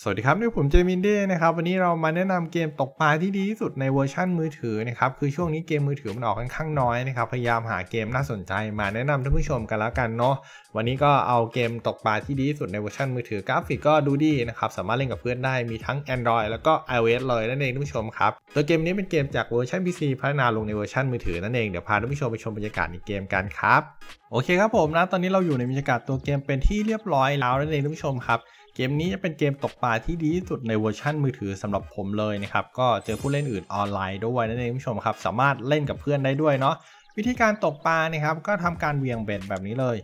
สวัสดีครับนี่ผมเจมินเด้นะครับ วันนี้เรามาแนะนำเกมตกปลาที่ดีที่สุดในเวอร์ชั่นมือถือนะครับ คือช่วงนี้เกมมือถือมันออกค่อนข้างน้อยนะครับ พยายามหาเกมน่าสนใจมาแนะนำท่านผู้ชมกันแล้วกันเนาะ วันนี้ก็เอาเกมตกปลาที่ดีที่สุดในเวอร์ชันมือถือกราฟิกก็ดูดีนะครับ สามารถเล่นกับเพื่อนได้ มีทั้ง Android แล้วก็ iOS เลยนั่นเองท่านผู้ชมครับตัวเกมนี้เป็นเกมจากเวอร์ชัน PC พัฒนาลงในเวอร์ชันมือถือนั่นเอง เดี๋ยวพาท่านผู้ชมไปชมบรรยากาศในเกมกันครับ โอเคครับผมนะ ตอนนี้เราอยู่ในบรรยากาศตัวเกมเป็นที่เรียบร้อยแล้วนั่นเองท่านผู้ชมครับ เกมนี้จะเป็นเกมตกปลาที่ดีที่สุดในเวอร์ชันมือถือสำหรับผมเลยนะครับ ก็เจอผู้เล่นอื่นออนไลน์ด้วยนั่นเองผู้ชมครับ สามารถเล่นกับเพื่อนได้ด้วยเนาะวิธีการตกปลานะครับ ก็ทำการเวียงเบ็ดแบบนี้เลย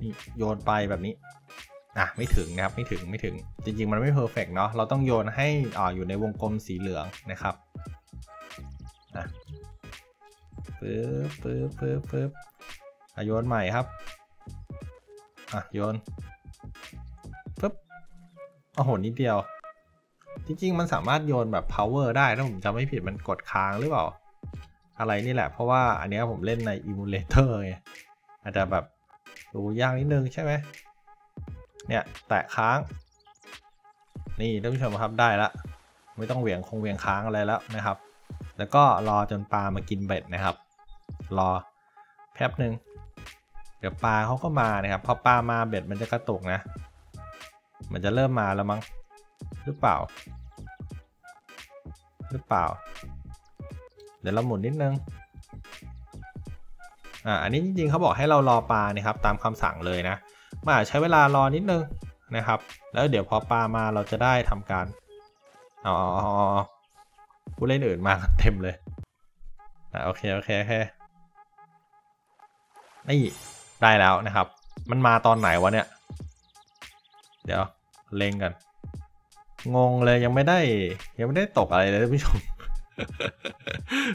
นี่โยนไปแบบนี้อะไม่ถึงนะครับไม่ถึงไม่ถึงจริง ๆ มันไม่เพอร์เฟกเนาะเราต้องโยนให้อ่าอยู่ในวงกลมสีเหลืองนะครับอะปึ๊บปึ๊บปึ๊บปึ๊บอะโยนใหม่ครับอะโยน โอ้โหนิดเดียว จริง ๆ มันสามารถโยนแบบ power ได้ถ้าผมจำไม่ผิดมันกดค้างหรือเปล่า อะไรนี่แหละ เพราะว่าอันนี้ผมเล่นใน emulator ไงอาจจะแบบดูยากนิดนึงใช่ไหมเนี่ยแตะค้าง นี่ท่านผู้ชมครับได้ละ ไม่ต้องเหวี่ยงคงเหวี่ยงค้างอะไรแล้วนะครับ แล้วก็รอจนปลามากินเบ็ดนะครับ รอแป๊บหนึ่งเดี๋ยวปลาเขาก็มานะครับพอปลามาเบ็ดมันจะกระตุกนะ มันจะเริ่มมาแล้วมั้งหรือเปล่า หรือเปล่า เดี๋ยวเราหมุนนิดนึงอ่าอันนี้จริงๆเขาบอกให้เรารอปลานะครับ ตามคำสั่งเลยนะมาใช้เวลารอนิดนึงนะครับ แล้วเดี๋ยวพอปลามาเราจะได้ทำการเอผู้เล่นอื่นมาเต็มเลยอ่าโอเคโอเคโอเคนี่ได้แล้วนะครับ มันมาตอนไหนวะเนี่ย เดี๋ยว เล็งกัน งงเลยยังไม่ได้ ยังไม่ได้ตกอะไรเลยท่านผู้ชม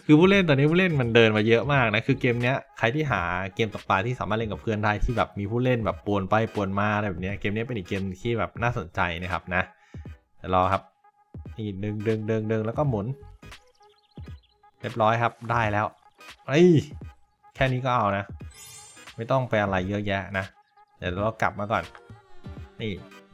คือผู้เล่นตอนนี้ผู้เล่นมันเดินมาเยอะมากนะ คือเกมเนี้ยใครที่หาเกมตกปลาที่สามารถเล่นกับเพื่อนได้ที่แบบมีผู้เล่นแบบปวนไปปวนมาอะไรแบบนี้เกมนี้เป็นอีกเกมที่แบบน่าสนใจนะครับนะเดี๋ยวรอครับนี่ดึงดึงดึงดึงแล้วก็หมุน เรียบร้อยครับได้แล้วเอ้แค่นี้ก็เอานะ ไม่ต้องไปอะไรเยอะแยะนะ เดี๋ยวเรากลับมาก่อน นี่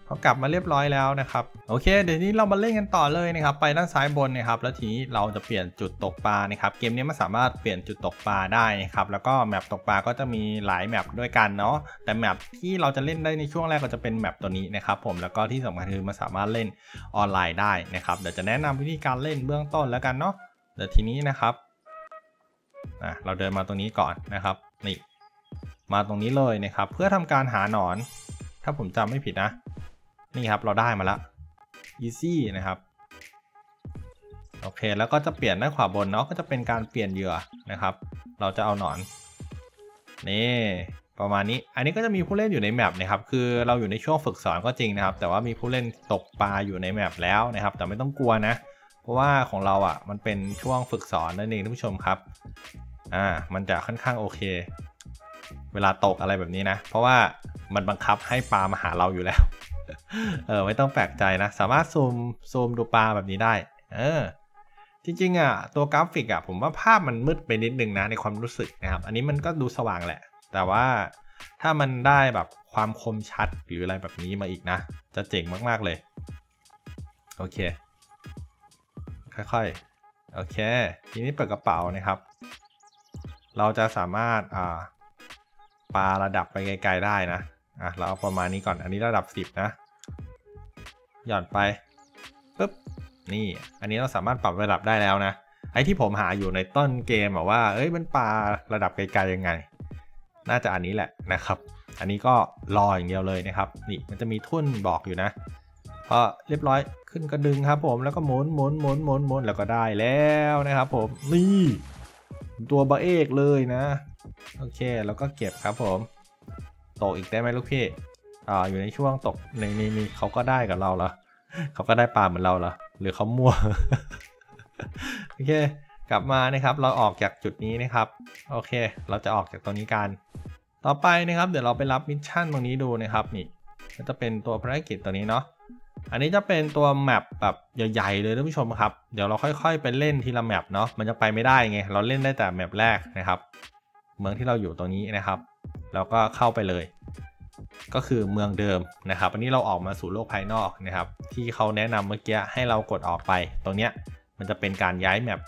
พอกลับมาเรียบร้อยแล้วนะครับโอเค เดี๋ยวนี้เรามาเล่นกันต่อเลยนะครับไปด้านซ้ายบนนะครับแล้วทีนี้เราจะเปลี่ยนจุดตกปลานะครับเกมนี้มันสามารถเปลี่ยนจุดตกปลาได้นะครับแล้วก็แมปตกปลาก็จะมีหลายแมปด้วยกันเนาะแต่แมปที่เราจะเล่นได้ในช่วงแรกก็จะเป็นแมปตัวนี้นะครับผมแล้วก็ที่สำคัญคือมันสามารถเล่นออนไลน์ได้นะครับเดี๋ยวจะแนะนำวิธีการเล่นเบื้องต้นแล้วกันเนาะเดี๋ยวทีนี้นะครับอะเราเดินมาตรงนี้ก่อนนะครับนี่มาตรงนี้เลยนะครับเพื่อทำการหาหนอน ถ้าผมจำไม่ผิดนะ นี่ครับเราได้มาแล้ว easy นะครับ โอเค แล้วก็จะเปลี่ยนด้านขวาบนเนาะก็จะเป็นการเปลี่ยนเหยื่อนะครับ เราจะเอาหนอนนี่ประมาณนี้ อันนี้ก็จะมีผู้เล่นอยู่ในแมปนะครับ คือเราอยู่ในช่วงฝึกสอนก็จริงนะครับ แต่ว่ามีผู้เล่นตกปลาอยู่ในแมปแล้วนะครับ แต่ไม่ต้องกลัวนะ เพราะว่าของเราอะ มันเป็นช่วงฝึกสอนนั่นเองท่านผู้ชมครับ อ่า มันจะค่อนข้างโอเค เวลาตกอะไรแบบนี้นะ เพราะว่ามันบังคับให้ปลามาหาเราอยู่แล้ว เออไม่ต้องแปลกใจนะ สามารถซูมซูมดูปลาแบบนี้ได้ เออ จริงๆอะตัวกราฟิกอะผมว่าภาพมันมืดไปนิดนึงนะในความรู้สึกนะครับ อันนี้มันก็ดูสว่างแหละ แต่ว่าถ้ามันได้แบบความคมชัดหรืออะไรแบบนี้มาอีกนะ จะเจ๋งมากๆเลย โอเค ค่อยๆ โอเค ทีนี้เปิดกระเป๋านะครับ เราจะสามารถอ่าปลาระดับไปไกลๆได้นะ อะ เราเอาประมาณนี้ก่อน อันนี้ระดับ 10 นะ หย่อนไปปุ๊บนี่อันนี้เราสามารถปรับระดับได้แล้วนะ ไอ้ที่ผมหาอยู่ในต้นเกมแบอกว่า เอ้ยมันปลาระดับไกลๆยังไง น่าจะอันนี้แหละนะครับ อันนี้ก็รออย่างเดียวเลยนะครับ นี่มันจะมีทุ่นบอกอยู่นะพอเรียบร้อยขึ้นกระดึงครับผมแล้วก็หมุนหมุนหมุนหมุนหมุนแล้วก็ได้แล้วนะครับ ผมนี่ตัวบะเอกเลยนะ โอเคแล้วก็เก็บครับผมตกอีกได้ไหมลูกพี่ อ่าอยู่ในช่วงตกในนี่นี่เขาก็ได้กับเราเหรอเขาก็ได้ปลาเหมือนเราเหรอหรือเขามั่วโอเค กลับมานะครับเราออกจากจุดนี้นะครับ โอเค เราจะออกจากตรงนี้กัน ต่อไปนะครับ เดี๋ยวเราไปรับ mission ตรงนี้ดูนะครับนี่ก็จะเป็นตัวภารกิจตัวนี้เนาะอันนี้จะเป็นตัว map แบบใหญ่ๆเลยท่านผู้ชมครับ เดี๋ยวเราค่อยๆไปเล่นทีละ map เนาะมันจะไปไม่ได้ไงเราเล่นได้แต่ map แรกนะครับ เมืองที่เราอยู่ตรงนี้นะครับแล้วก็เข้าไปเลย ก็คือเมืองเดิมนะครับอันนี้เราออกมาสู่โลกภายนอกนะครับ ที่เขาแนะนำเมื่อกี้ให้เรากดออกไป ตรงเนี้ยมันจะเป็นการย้ายแมป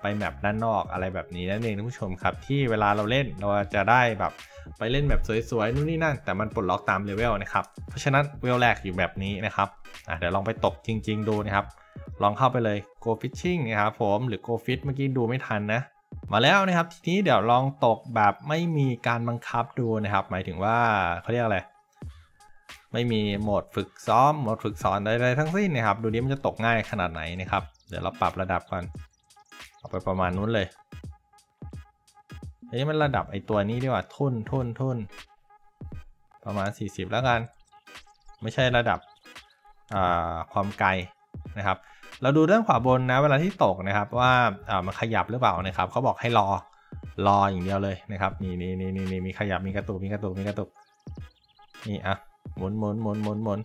ไปแมปด้านนอกอะไรแบบนี้นั่นเองท่านผู้ชมครับ ที่เวลาเราเล่นเราจะได้แบบไปเล่นแบบสวยๆนู่นนี่นั่น แต่มันปลดล็อกตามเลเวลนะครับ เพราะฉะนั้นเวลแรกอยู่แบบนี้นะครับอะเดี๋ยวลองไปตกจริง ๆ ดูนะครับ ลองเข้าไปเลย go fishing นะครับผมหรือ go fish เมื่อกี้ดูไม่ทันนะ มาแล้วนะครับทีนี้เดี๋ยวลองตกแบบไม่มีการบังคับดูนะครับ หมายถึงว่าเขาเรียกอะไรไม่มีโหมดฝึกซ้อมโหมดฝึกสอนใดๆทั้งสิ้นนะครับ ดูดิมันจะตกง่ายขนาดไหนนะครับ เดี๋ยวเราปรับระดับก่อนเอาไปประมาณนู้นเลยเฮ้มันระดับไอตัวนี้ดีกว่าทุ่นทุ่นทุ่นประมาณ 40 แล้วกัน ไม่ใช่ระดับความไกลนะครับ เราดูด้านขวาบนนะเวลาที่ตกนะครับว่ามันขยับหรือเปล่านะครับเขาบอกให้รอรออย่างเดียวเลยนะครับนี่นี่นี่นี่มีขยับมีกระตุกมีกระตุกมีกระตุกนี่อะหมุนหมุนหมุนหมุนหมุน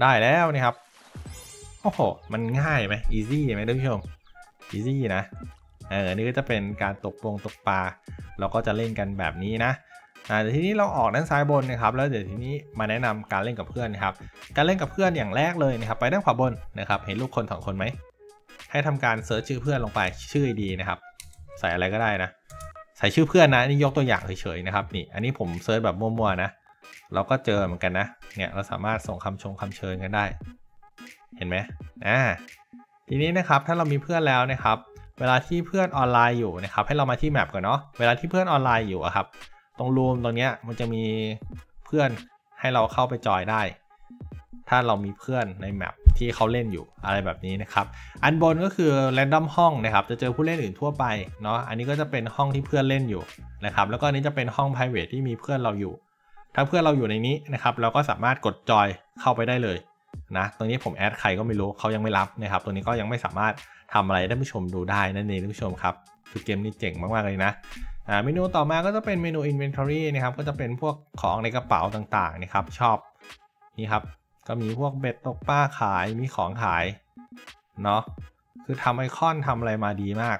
ได้แล้วนะครับโอ้โหมันง่ายไหม easy ไหมท่านผู้ชม easy นะเออนี่ก็จะเป็นการตกปงตกปลาเราก็จะเล่นกันแบบนี้นะ อ่าเดี๋ยวทีนี้เราออกด้านซ้ายบนนะครับ แล้วเดี๋ยวทีนี้มาแนะนำการเล่นกับเพื่อนนะครับ การเล่นกับเพื่อนอย่างแรกเลยนะครับ ไปด้านขวาบนนะครับ เห็นรูปคนสองคนไหม ให้ทำการ search ชื่อเพื่อนลงไปชื่อดีนะครับ ใส่อะไรก็ได้นะ ใส่ชื่อเพื่อนนะนี่ยกตัวอย่างเฉยๆนะครับ นี่ อันนี้ผม search แบบมั่วๆนะ เราก็เจอเหมือนกันนะ เนี่ยเราสามารถส่งคำชงคำเชิญกันได้ เห็นไหมอ่า ทีนี้นะครับ ถ้าเรามีเพื่อนแล้วนะครับ เวลาที่เพื่อนออนไลน์อยู่นะครับ ให้เรามาที่ map ก่อนเนาะ เวลาที่เพื่อนออนไลน์อยู่อะครับ ตรง room ตรงเนี้ยมันจะมีเพื่อนให้เราเข้าไปจอยได้ ถ้าเรามีเพื่อนในแมปที่เขาเล่นอยู่อะไรแบบนี้นะครับ อันบนก็คือ random ห้องนะครับ จะเจอผู้เล่นอื่นทั่วไปเนาะ อันนี้ก็จะเป็นห้องที่เพื่อนเล่นอยู่นะครับ แล้วก็อันนี้จะเป็นห้อง private ที่มีเพื่อนเราอยู่ ถ้าเพื่อนเราอยู่ในนี้นะครับ เราก็สามารถกดจอยเข้าไปได้เลยนะ ตรงนี้ผมแอดใครก็ไม่รู้เขายังไม่รับนะครับตรงนี้ก็ยังไม่สามารถทำอะไรได้ผู้ชมดูได้นั่นเองท่านผู้ชมครับ คือเกมนี้เจ๋งมากๆเลยนะ เมนูต่อมาก็จะเป็นเมนู inventory นะครับก็จะเป็นพวกของในกระเป๋าต่างๆนะครับชอบนี่ครับก็มีพวกเบ็ดตกปลาขายมีของขายเนาะคือทำไอคอนทำอะไรมาดีมาก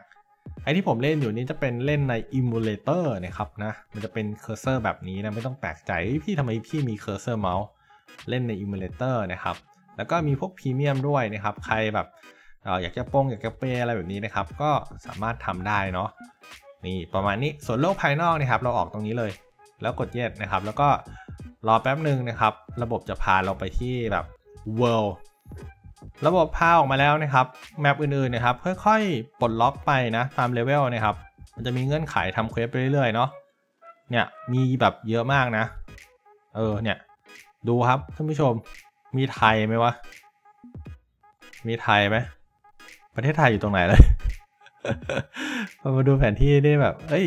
ไอที่ผมเล่นอยู่นี่จะเป็นเล่นใน emulator นะครับนะมันจะเป็น cursor แบบนี้นะไม่ต้องแปลกใจพี่ทำไมพี่มี cursor เมาส์เล่นใน emulator นะครับแล้วก็มีพวกพรีเมียมด้วยนะครับ ใครแบบอยากจะโป้งอยากจะ pay อะไรแบบนี้นะครับ ก็สามารถทำได้เนาะ นี่ประมาณนี้ส่วนโลกภายนอกนะครับ เราออกตรงนี้เลย แล้วกดเย็ดนะครับ แล้วก็รอแป๊บหนึ่งนะครับ ระบบจะพาเราไปที่แบบ world ระบบพาออกมาแล้วนะครับ map อื่นๆนะครับ ค่อยๆ ปลดล็อกไปนะตามเลเวลนะครับ มันจะมีเงื่อนไขทำ quest ไปเรื่อยๆเนาะ เนี่ยมีแบบเยอะมากนะ เออเนี่ยดูครับท่านผู้ชม มีไทยไหมวะ มีไทยไหม ประเทศไทยอยู่ตรงไหนเลย พอมาดูแผนที่ได้แบบ เอ้ย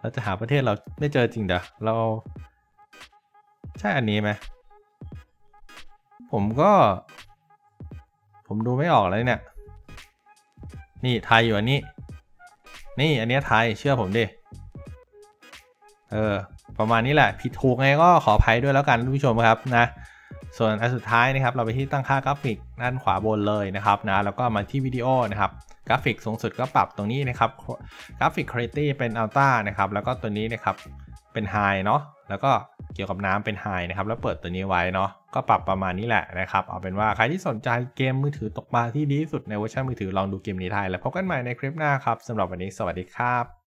เราจะหาประเทศเราไม่เจอจริงเด้อเรา ใช่อันนี้ไหม ผมก็ ผมดูไม่ออกเลยเนี่ย นี่ไทยอยู่อันนี้ นี่อันนี้ไทยเชื่อผมดิ เออ ประมาณนี้แหละ ผิดถูกไงก็ขออภัยด้วยแล้วกันผู้ชมครับนะส่วนอันสุดท้ายนะครับเราไปที่ตั้งค่ากราฟิกด้านขวาบนเลยนะครับนะแล้วก็มาที่วิดีโอนะครับ กราฟิกสูงสุดก็ปรับตรงนี้นะครับกราฟิกคุณภาพเป็น ultra นะครับแล้วก็ตัวนี้นะครับเป็น high เนาะแล้วก็เกี่ยวกับน้ำเป็น high นะครับแล้วเปิดตัวนี้ไว้เนาะก็ปรับประมาณนี้แหละนะครับเอาเป็นว่าใครที่สนใจเกมมือถือตกปลาที่ดีที่สุดในเวอร์ชันมือถือลองดูเกมนี้ได้แล้วพบกันใหม่ในคลิปหน้าครับสำหรับวันนี้สวัสดีครับ